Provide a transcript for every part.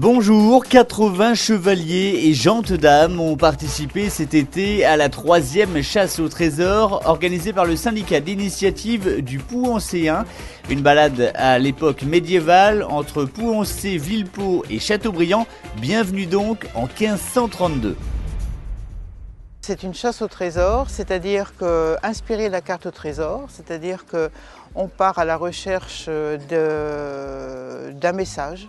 Bonjour, 80 chevaliers et gentes dames ont participé cet été à la troisième chasse au trésor organisée par le syndicat d'initiative du Pouancéen. Une balade à l'époque médiévale entre Pouancé, Villepot et Châteaubriand. Bienvenue donc en 1532. C'est une chasse au trésor, c'est-à-dire que inspirer la carte au trésor, c'est-à-dire que on part à la recherche d'un message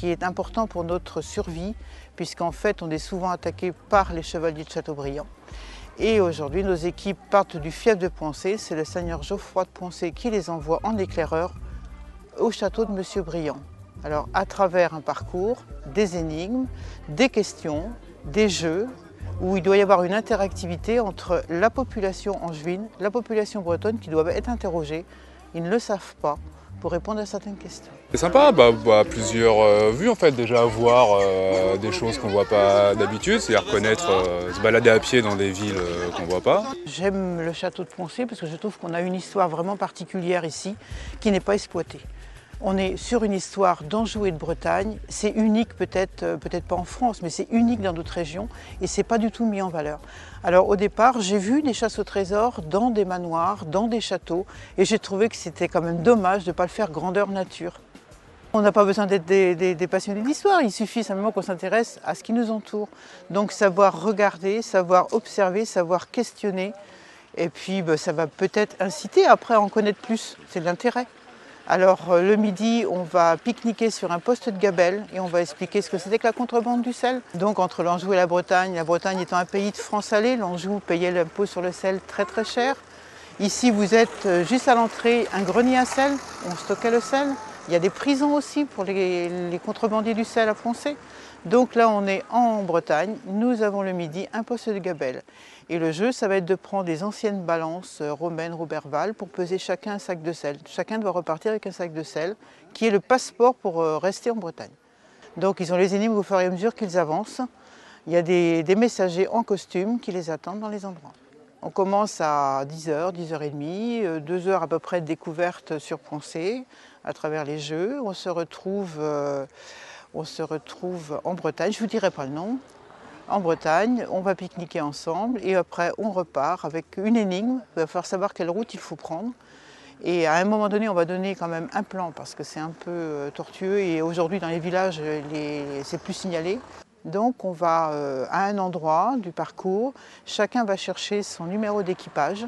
qui est important pour notre survie, puisqu'en fait on est souvent attaqué par les chevaliers de Châteaubriand. Et aujourd'hui nos équipes partent du fief de Poncé, c'est le seigneur Geoffroy de Poncé qui les envoie en éclaireur au château de Monsieur Briand. Alors à travers un parcours, des énigmes, des questions, des jeux, où il doit y avoir une interactivité entre la population angevine, la population bretonne qui doivent être interrogées. Ils ne le savent pas pour répondre à certaines questions. C'est sympa, bah, bah, plusieurs euh, vues en fait, déjà voir euh, des choses qu'on ne voit pas d'habitude, c'est-à-dire connaître, euh, se balader à pied dans des villes qu'on ne voit pas. J'aime le château de Poncé parce que je trouve qu'on a une histoire vraiment particulière ici qui n'est pas exploitée. On est sur une histoire d'Anjou et de Bretagne. C'est unique peut-être, euh, peut-être pas en France, mais c'est unique dans d'autres régions et c'est pas du tout mis en valeur. Alors au départ, j'ai vu des chasses au trésor dans des manoirs, dans des châteaux, et j'ai trouvé que c'était quand même dommage de ne pas le faire grandeur nature. On n'a pas besoin d'être des, passionnés d'histoire, il suffit simplement qu'on s'intéresse à ce qui nous entoure. Donc savoir regarder, savoir observer, savoir questionner, et puis ben, ça va peut-être inciter après à en connaître plus, c'est l'intérêt. Alors euh, le midi, on va pique-niquer sur un poste de gabelle et on va expliquer ce que c'était que la contrebande du sel. Donc entre l'Anjou et la Bretagne, la Bretagne étant un pays de franc salé, l'Anjou payait l'impôt sur le sel très très cher. Ici, vous êtes euh, juste à l'entrée, un grenier à sel, on stockait le sel. Il y a des prisons aussi pour les, contrebandiers du sel à Foncé. Donc là, on est en Bretagne. Nous avons le midi un poste de gabelle. Et le jeu, ça va être de prendre des anciennes balances euh, romaines, Roberval, pour peser chacun un sac de sel. Chacun doit repartir avec un sac de sel, qui est le passeport pour euh, rester en Bretagne. Donc ils ont les énigmes au fur et à mesure qu'ils avancent. Il y a des, messagers en costume qui les attendent dans les endroits. On commence à 10h, 10h30, 2 heures à peu près de découverte sur Poncé à travers les jeux. On se retrouve, euh, on se retrouve en Bretagne, je ne vous dirai pas le nom, en Bretagne, on va pique-niquer ensemble et après on repart avec une énigme, il va falloir savoir quelle route il faut prendre. Et à un moment donné, on va donner quand même un plan parce que c'est un peu euh, tortueux et aujourd'hui dans les villages, c'est plus signalé. Donc on va euh, à un endroit du parcours, chacun va chercher son numéro d'équipage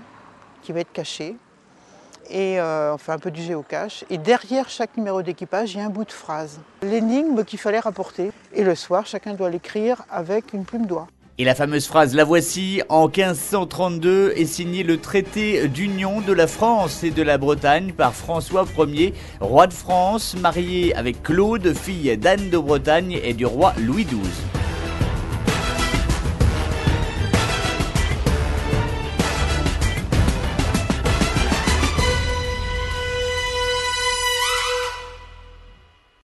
qui va être caché et euh, on fait un peu du géocache. Et derrière chaque numéro d'équipage, il y a un bout de phrase. L'énigme qu'il fallait rapporter. Et le soir, chacun doit l'écrire avec une plume d'oie. Et la fameuse phrase, la voici, en 1532 est signé le traité d'union de la France et de la Bretagne par François Ier, roi de France, marié avec Claude, fille d'Anne de Bretagne et du roi Louis XII.